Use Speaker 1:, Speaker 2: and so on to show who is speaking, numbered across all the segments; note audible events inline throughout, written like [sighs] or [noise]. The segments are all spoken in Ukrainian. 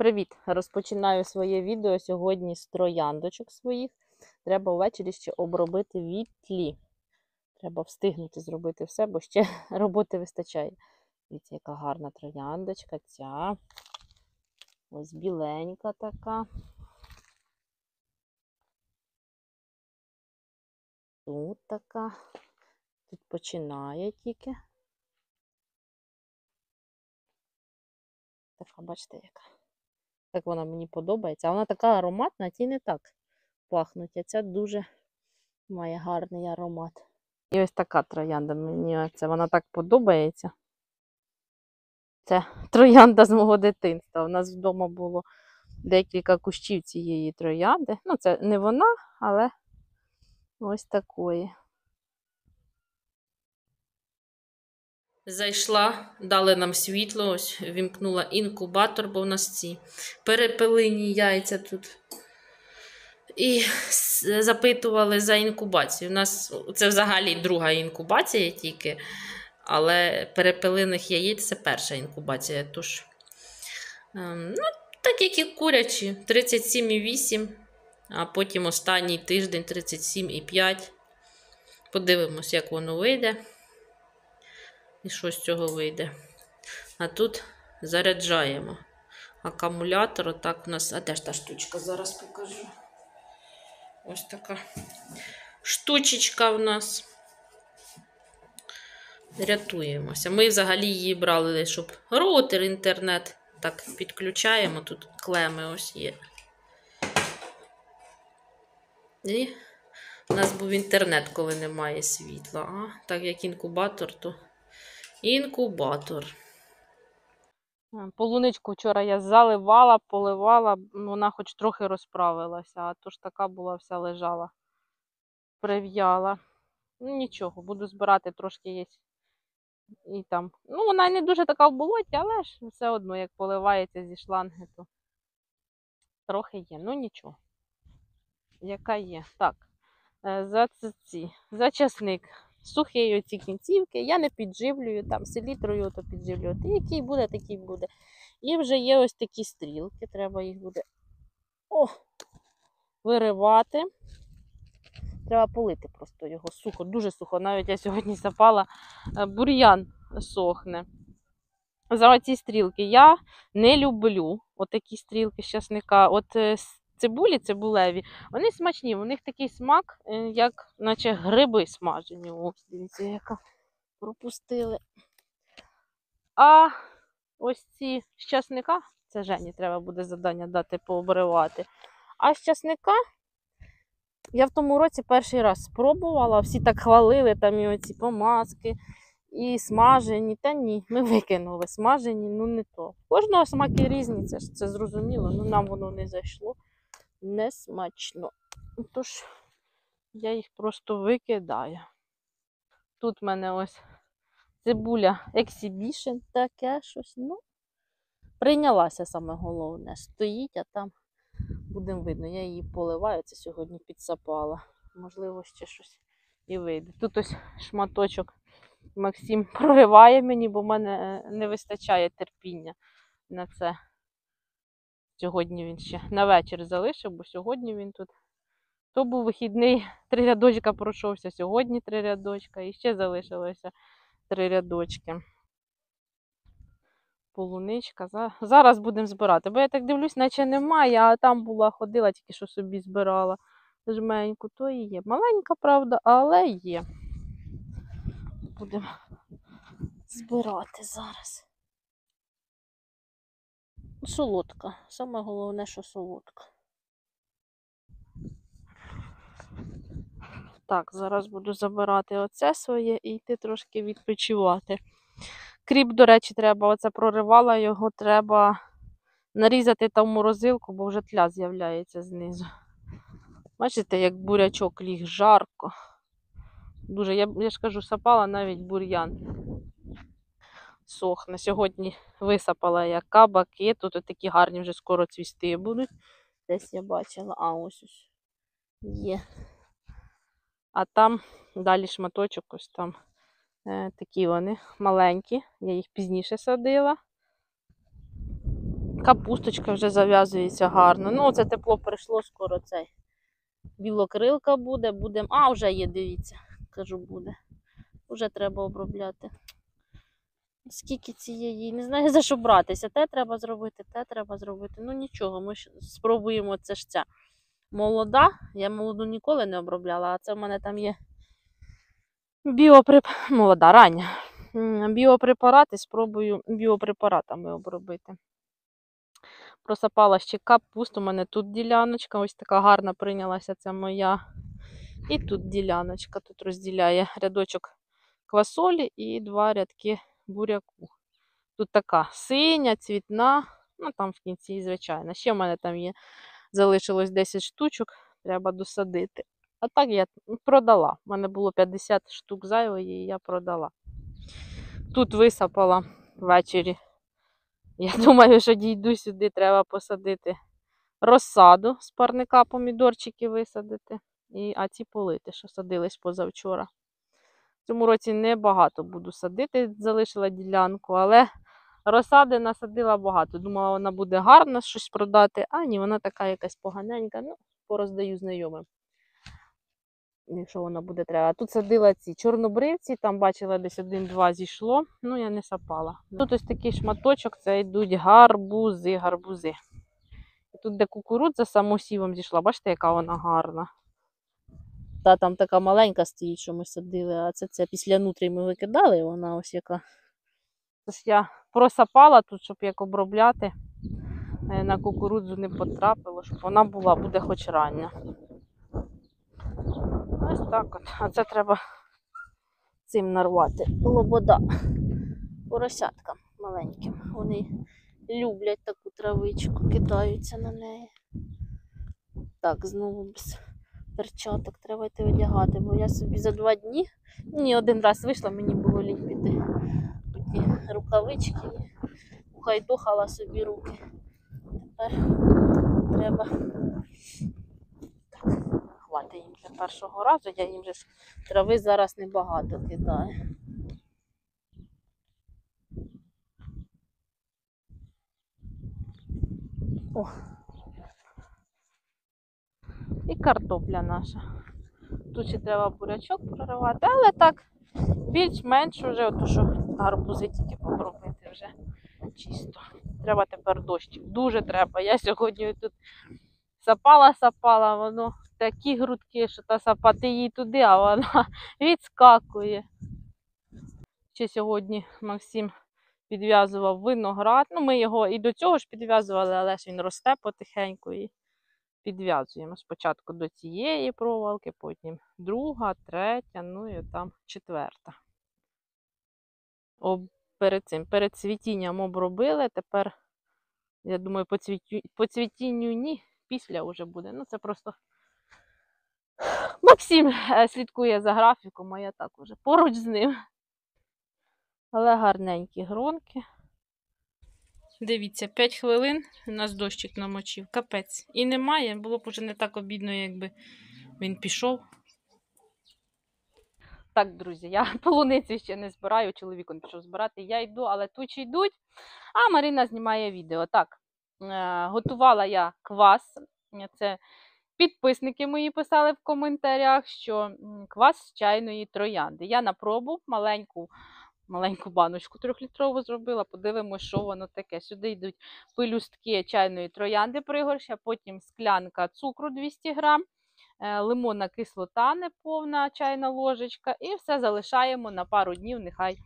Speaker 1: Привіт! Розпочинаю своє відео сьогодні з трояндочок своїх. Треба ввечері ще обробити від тлі. Треба встигнути зробити все, бо ще [laughs] роботи вистачає. Дивіться, яка гарна трояндочка ця. Ось біленька така. Тут така. Тут починає тільки. Така, бачите, яка. Так вона мені подобається. Вона така ароматна, а ті не так пахнуть. А ця дуже має гарний аромат. І ось така троянда. Мені оце, вона так подобається. Це троянда з мого дитинства. У нас вдома було декілька кущів цієї троянди. Ну, це не вона, але ось такої. Зайшла, дали нам світло, ось вімкнула інкубатор, бо в нас ці перепелині яйця тут. І запитували за інкубацію. У нас це взагалі друга інкубація тільки, але перепелиних яєць це перша інкубація. Тож, ем, ну, так як і курячі, 37,8, а потім останній тиждень 37,5. Подивимось, як воно вийде. І що з цього вийде. А тут заряджаємо акумулятор. Отак у нас. А де ж та штучка? Зараз покажу. Ось така штучечка в нас. Рятуємося. Ми взагалі її брали, щоб роутер, інтернет. Так, підключаємо. Тут клеми ось є. І у нас був інтернет, коли немає світла. А так як інкубатор, то. Інкубатор. Полуничку вчора я заливала, поливала, вона хоч трохи розправилася, а то ж така була вся лежала, прив'яла. Ну, нічого, буду збирати трошки є. І там. Ну, вона не дуже така в болоті, але ж все одно, як поливається зі шланги, то трохи є. Ну нічого. Яка є? Так, е, за ці, за часник сухі оці кінцівки, я не підживлюю, там селітрою то підживлювати. Який буде, такий буде. І вже є ось такі стрілки, треба їх буде о, виривати. Треба полити просто його сухо, дуже сухо. Навіть я сьогодні запала, е, бур'ян сохне. За ці стрілки я не люблю отакі стрілки щасника. От е, цибулі цибулеві, вони смачні, у них такий смак, е, як наче гриби смажені. Ось, дивіться, яка пропустили. А ось ці з часника, це Жені треба буде завдання дати пообривати. А з часника я в тому році перший раз спробувала, всі так хвалили там і оці помазки. І смажені, та ні, ми викинули смажені, ну не то. Кожного смаки різні, це це зрозуміло, ну нам воно не зайшло несмачно. Тож, я їх просто викидаю. Тут в мене ось цибуля Exhibition, таке щось. Ну, прийнялася саме головне. Стоїть, а там будемо видно. Я її поливаю, це сьогодні підсапала. Можливо, ще щось і вийде. Тут ось шматочок Максим прориває мені, бо в мене е, не вистачає терпіння на це. Сьогодні він ще на вечір залишив, бо сьогодні він тут. То був вихідний, [laughs] три рядочка пройшовся, сьогодні три рядочка і ще залишилося три рядочки. Полуничка. Зараз будемо збирати. Бо я так дивлюсь, наче немає, а там була, ходила, тільки що собі збирала. Жменьку, то і є. Маленька, правда, але є. Будемо збирати зараз. Солодка. Саме головне, що солодка. Так, зараз буду забирати оце своє і йти трошки відпочивати. Кріп, до речі, треба, оце проривала його, треба нарізати там морозилку, бо вже тля з'являється знизу. Бачите, як бурячок ліг жарко. Дуже, я я ж кажу, сапала навіть бур'ян сохне. Сьогодні висапала я кабаки. Тут такі гарні вже скоро цвісти будуть. Десь я бачила, а ось ось є. А там далі шматочок, ось там е, такі вони маленькі. Я їх пізніше садила. Капусточка вже зав'язується гарно. Ну, це тепло прийшло, скоро цей. Білокрилка буде, будемо. А, вже є, дивіться, кажу, буде. Вже треба обробляти. Скільки цієї, не знаю за що братися. Те треба зробити, те треба зробити. Ну нічого, ми спробуємо це ж ця. Молода, я молоду ніколи не обробляла, а це в мене там є біоприп... молода, рання. Біопрепарати спробую біопрепаратами обробити. Просапала ще капусту. У мене тут діляночка, ось така гарна прийнялася це моя. І тут діляночка. Тут розділяє рядочок квасолі і два рядки буряку. Тут така синя, цвітна, ну там в кінці, звичайно. Ще в мене там є, залишилось 10 штучок, треба досадити. А так я продала. У мене було 50 штук зайвої, і я продала. Тут висапала ввечері. Я [laughs] думаю, що дійду сюди, треба посадити розсаду з парника помідорчики висадити. І, а ці полити, що садились позавчора. Цьому році небагато буду садити, залишила ділянку, але розсади насадила багато. Думала, вона буде гарна щось продати, а ні, вона така якась поганенька. Ну, пороздаю знайомим. Якщо вона буде треба. Тут садила ці чорнобривці, там бачила десь один-два зійшло, ну я не сапала. Тут ось такий шматочок, це йдуть гарбузи, гарбузи. Тут, де кукурудза самосівом зійшла, бачите, яка вона гарна. Та там така маленька стоїть, що ми садили, а це, це після нутрі ми викидали, вона ось яка. Тож я просапала тут, щоб як обробляти, на кукурудзу не потрапило, щоб вона була, буде хоч рання. Ось так от. А це треба цим нарвати. Лобода. Поросяткам маленьким. Вони люблять таку травичку, кидаються на неї. Так, знову без перчаток треба йти одягати, бо я собі за два дні. Ні, один раз вийшла, мені було лінь піти. Ті рукавички. Ухайдохала собі руки. Тепер треба. Так, їм для першого разу. Я їм же ж трави зараз небагато кидаю. О. І картопля наша. Тут ще треба бурячок проривати, але так, більш-менш вже, ото що гарбузи тільки попробувати вже чисто. Треба тепер дощик. Дуже треба. Я сьогодні тут сапала, сапала, воно такі грудки, що та сапати її туди, а вона [laughs] відскакує. Ще сьогодні Максим підв'язував виноград. Ну, ми його і до цього ж підв'язували, але ж він росте потихеньку підв'язуємо. Спочатку до цієї провалки, потім друга, третя, ну і там четверта. Об, перед цим, перед цвітінням обробили. Тепер, я думаю, по, цвітю, по цвітінню ні, після вже буде. Ну, це просто [sighs] Максим е, слідкує за графіком, а я так уже поруч з ним. Але гарненькі гронки. Дивіться, 5 хвилин у нас дощик намочив, капець. І немає, було б уже не так обідно, якби він пішов. Так, друзі, я [laughs] полуницю ще не збираю, чоловік он пішов збирати. Я йду, але тучі йдуть. А Марина знімає відео. Так, е, готувала я квас. Це підписники мої писали в коментарях, що квас з чайної троянди. Я на пробу маленьку маленьку баночку трьохлітрову зробила. Подивимося, що воно таке. Сюди йдуть пелюстки чайної троянди пригорща, потім склянка цукру 200 грам, е, лимонна кислота неповна чайна ложечка, і все залишаємо на пару днів, нехай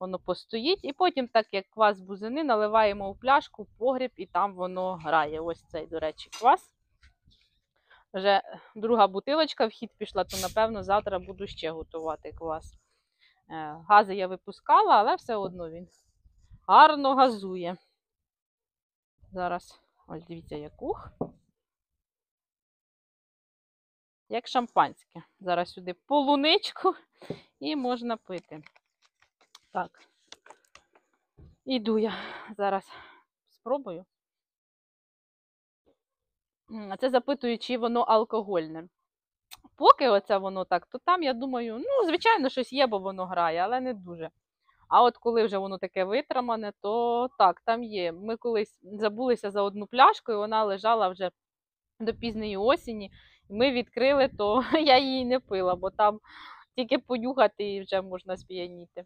Speaker 1: воно постоїть. І потім, так як квас бузини, наливаємо у пляшку, в погріб, і там воно грає. Ось цей, до речі, квас. Вже друга бутилочка в хід пішла, то напевно завтра буду ще готувати квас. Е, Гази я випускала, але все одно він гарно газує. Зараз, ось дивіться, як ух. Як шампанське. Зараз сюди полуничку і можна пити. Так. Іду я зараз спробую. Це запитую, чи воно алкогольне. Поки оце воно так, то там, я думаю, ну, звичайно, щось є, бо воно грає, але не дуже. А от коли вже воно таке витримане, то так, там є. Ми колись забулися за одну пляшку, і вона лежала вже до пізньої осені. Ми відкрили, то [laughs] я її не пила, бо там тільки понюхати і вже можна сп'яніти.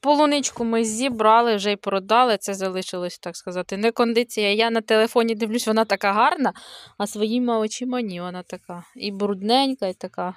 Speaker 1: Полуничку ми зібрали, вже й продали. Це залишилось, так сказати, не кондиція. Я на телефоні дивлюсь, вона така гарна, а своїми очима ні, вона така і брудненька, і така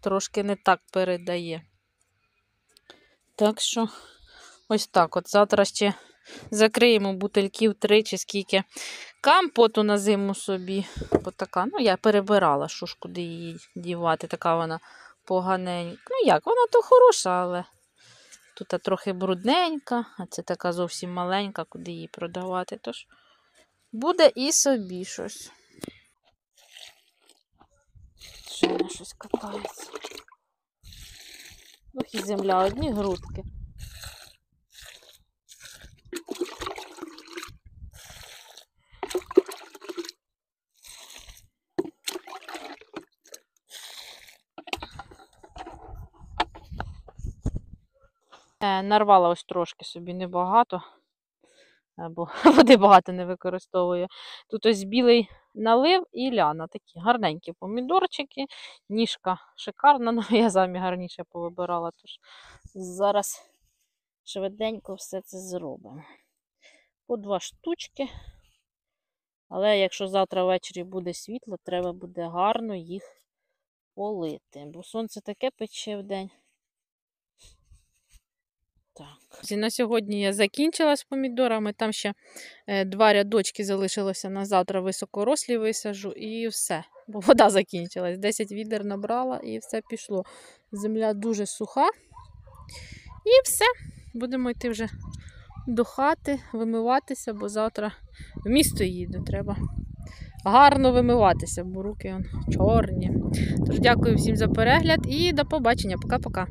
Speaker 1: трошки не так передає. Так що, ось так. От завтра ще закриємо бутильків три чи скільки компоту на зиму собі. Бо така, ну я перебирала, що ж куди її дівати. Така вона поганенька. Ну як, вона то хороша, але тут трохи брудненька, а це така зовсім маленька, куди її продавати. Тож буде і собі щось. Ще вона щось катається. Ох, і земля, одні грудки. Нарвала ось трошки собі небагато, е, бо [laughs] води багато не використовую. Тут ось білий налив і ляна. Такі гарненькі помідорчики, ніжка шикарна, [laughs] ну я самі гарніше повибирала. Тож зараз швиденько все це зробимо. По два штучки. Але якщо завтра ввечері буде світло, треба буде гарно їх полити. Бо сонце таке пече в день. Так. На сьогодні я закінчила з помідорами. Там ще е, два рядочки залишилося на завтра високорослі висажу і все. [laughs] Бо вода закінчилась. 10 відер набрала і все пішло. Земля дуже суха. І все. Будемо йти вже до хати, вимиватися, бо завтра в місто їду. Треба гарно вимиватися, бо руки он, чорні. Тож дякую всім за перегляд і до побачення. Пока-пока.